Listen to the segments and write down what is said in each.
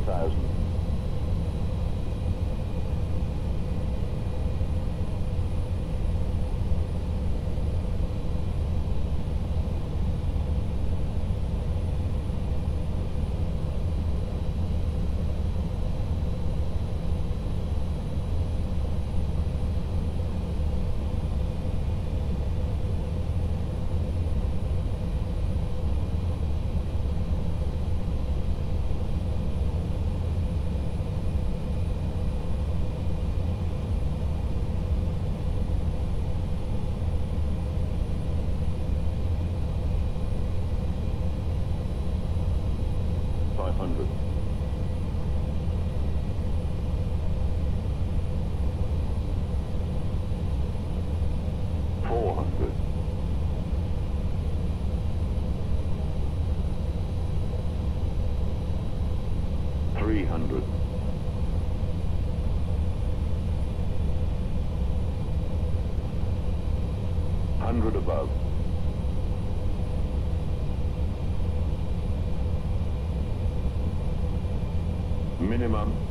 1,000. 100. Four hundred. Three hundred. Hundred above. Minimum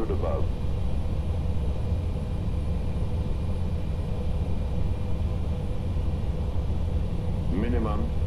100 above. Minimum